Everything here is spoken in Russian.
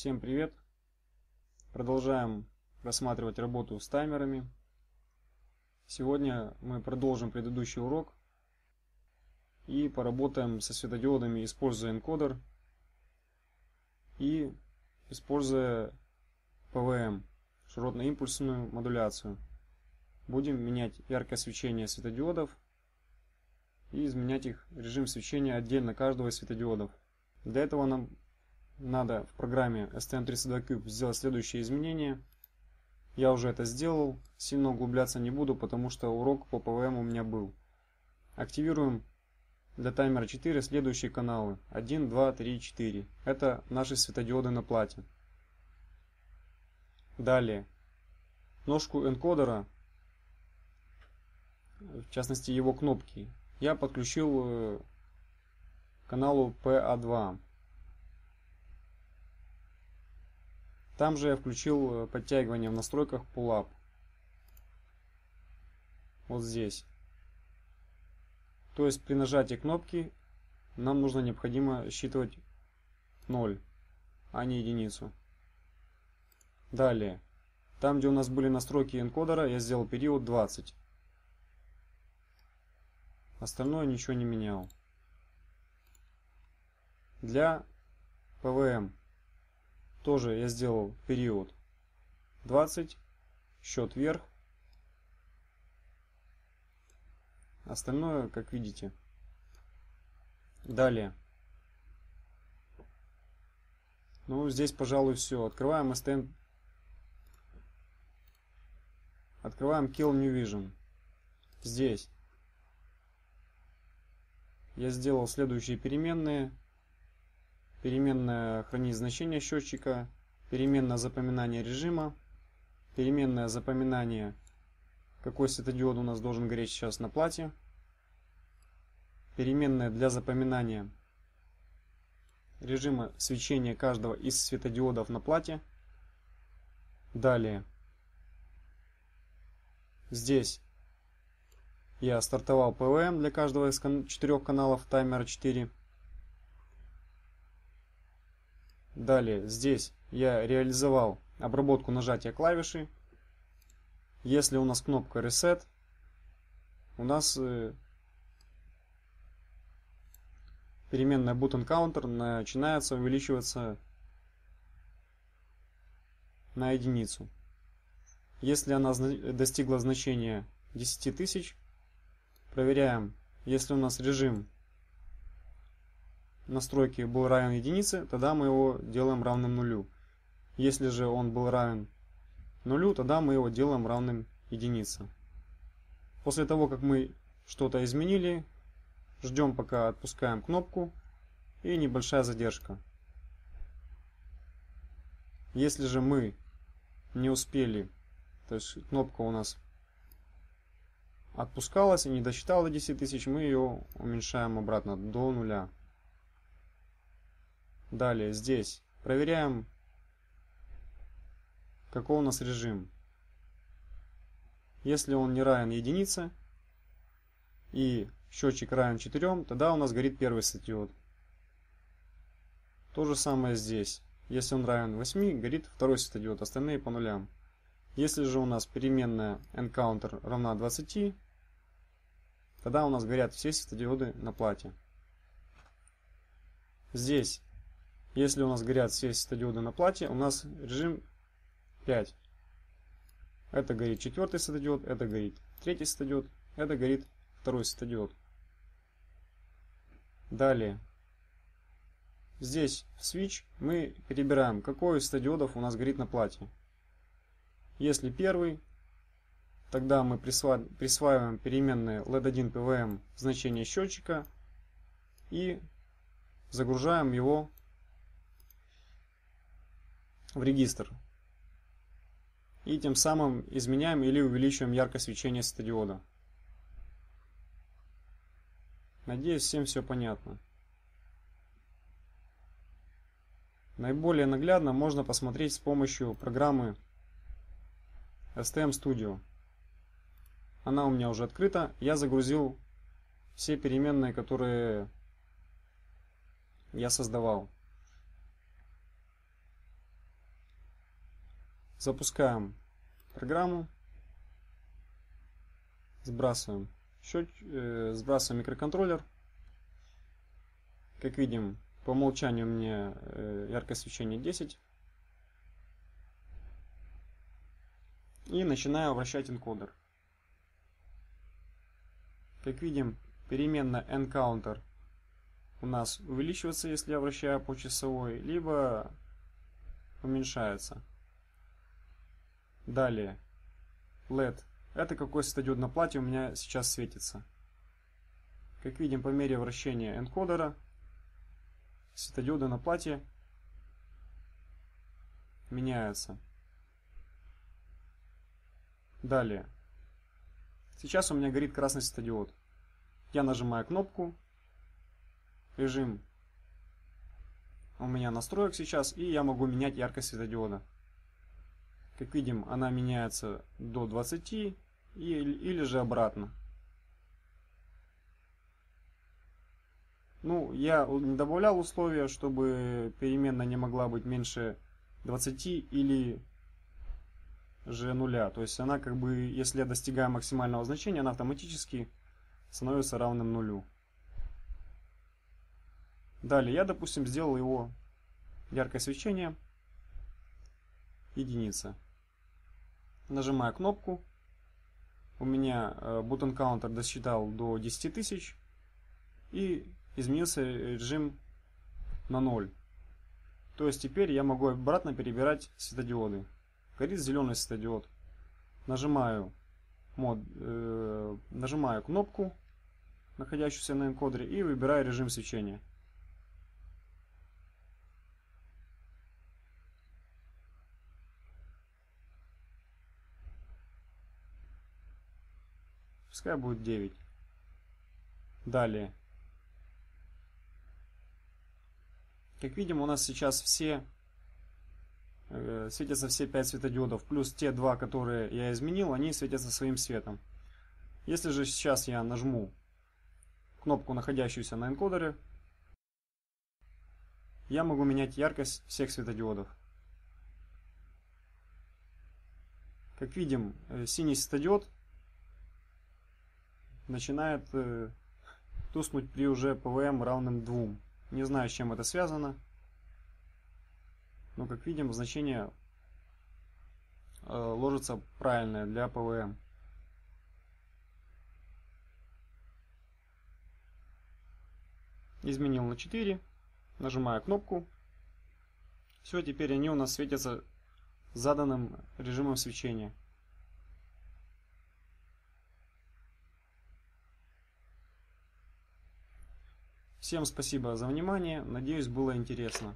Всем привет! Продолжаем рассматривать работу с таймерами. Сегодня мы продолжим предыдущий урок и поработаем со светодиодами, используя энкодер и используя ПВМ, широтно-импульсную модуляцию. Будем менять яркое свечение светодиодов и изменять их режим свечения отдельно каждого из светодиодов. Для этого нам надо в программе STM32Cube сделать следующие изменения. Я уже это сделал, сильно углубляться не буду, потому что урок по ПВМ у меня был. Активируем для таймера 4 следующие каналы 1, 2, 3, 4. Это наши светодиоды на плате. Далее. Ножку энкодера, в частности его кнопки, я подключил э, к каналу PA2. Там же я включил э, подтягивание в настройках Pull-Up. Вот здесь. То есть при нажатии кнопки нам нужно необходимо считывать 0, а не единицу. Далее. Там, где у нас были настройки энкодера, я сделал период 20. Остальное ничего не менял. Для ПВМ тоже я сделал период 20, счет вверх. Остальное, как видите. Далее. Ну, здесь, пожалуй, все. Открываем STM. Открываем Kill New Vision. Здесь. Я сделал следующие переменные переменная хранить значение счетчика, переменное запоминание режима, переменное запоминание, какой светодиод у нас должен гореть сейчас на плате, переменная для запоминания режима свечения каждого из светодиодов на плате. Далее, здесь я стартовал ПВМ для каждого из четырех каналов таймера 4. Далее, здесь я реализовал обработку нажатия клавиши. Если у нас кнопка Reset, у нас э, переменная button counter начинается увеличиваться на единицу. Если она достигла значения 10 тысяч, проверяем, если у нас режим настройки был равен единице, тогда мы его делаем равным нулю. Если же он был равен нулю, тогда мы его делаем равным единице. После того, как мы что-то изменили, ждем пока отпускаем кнопку и небольшая задержка. Если же мы не успели, то есть кнопка у нас отпускалась и не досчитала до 10 тысяч, мы ее уменьшаем обратно до нуля. Далее здесь проверяем, какой у нас режим. Если он не равен единице и счетчик равен 4, тогда у нас горит первый светодиод. То же самое здесь. Если он равен 8, горит второй светодиод, остальные по нулям. Если же у нас переменная encounter равна 20, тогда у нас горят все светодиоды на плате. Здесь если у нас горят все светодиоды на плате, у нас режим 5. Это горит четвертый светодиод, это горит третий светодиод, это горит второй светодиод. Далее. Здесь в switch мы перебираем, какой из светодиодов у нас горит на плате. Если первый, тогда мы присваиваем переменные LED1 PVM значение счетчика и загружаем его в регистр. И тем самым изменяем или увеличиваем яркость свечения светодиода. Надеюсь, всем все понятно. Наиболее наглядно можно посмотреть с помощью программы STM Studio. Она у меня уже открыта. Я загрузил все переменные, которые я создавал. Запускаем программу. Сбрасываем счет, э, сбрасываем микроконтроллер. Как видим, по умолчанию у меня э, яркое свечение 10. И начинаю вращать энкодер. Как видим, переменная nCounter у нас увеличивается, если я вращаю по часовой, либо уменьшается. Далее, LED. Это какой светодиод на плате у меня сейчас светится. Как видим, по мере вращения энкодера, светодиоды на плате меняются. Далее. Сейчас у меня горит красный светодиод. Я нажимаю кнопку. Режим у меня настроек сейчас. И я могу менять яркость светодиода. Как видим, она меняется до 20 и, или же обратно. Ну, я не добавлял условия, чтобы переменная не могла быть меньше 20 или же нуля. То есть она как бы, если я достигаю максимального значения, она автоматически становится равным нулю. Далее я, допустим, сделал его яркое свечение единица. Нажимаю кнопку. У меня э, button counter досчитал до 10 тысяч. И изменился режим на 0. То есть теперь я могу обратно перебирать светодиоды горит зеленый светодиод. Нажимаю, мод, э, нажимаю кнопку, находящуюся на энкодере, и выбираю режим свечения. Пускай будет 9. Далее. Как видим, у нас сейчас все Э, светятся все 5 светодиодов, плюс те два, которые я изменил, они светятся своим светом. Если же сейчас я нажму кнопку, находящуюся на энкодере, я могу менять яркость всех светодиодов. Как видим, э, синий светодиод начинает э, тускнуть при уже PWM равным 2. Не знаю, с чем это связано. Но, как видим, значение э, ложится правильное для PWM. Изменил на 4. Нажимаю кнопку. Все, теперь они у нас светятся заданным режимом свечения. Всем спасибо за внимание. Надеюсь, было интересно.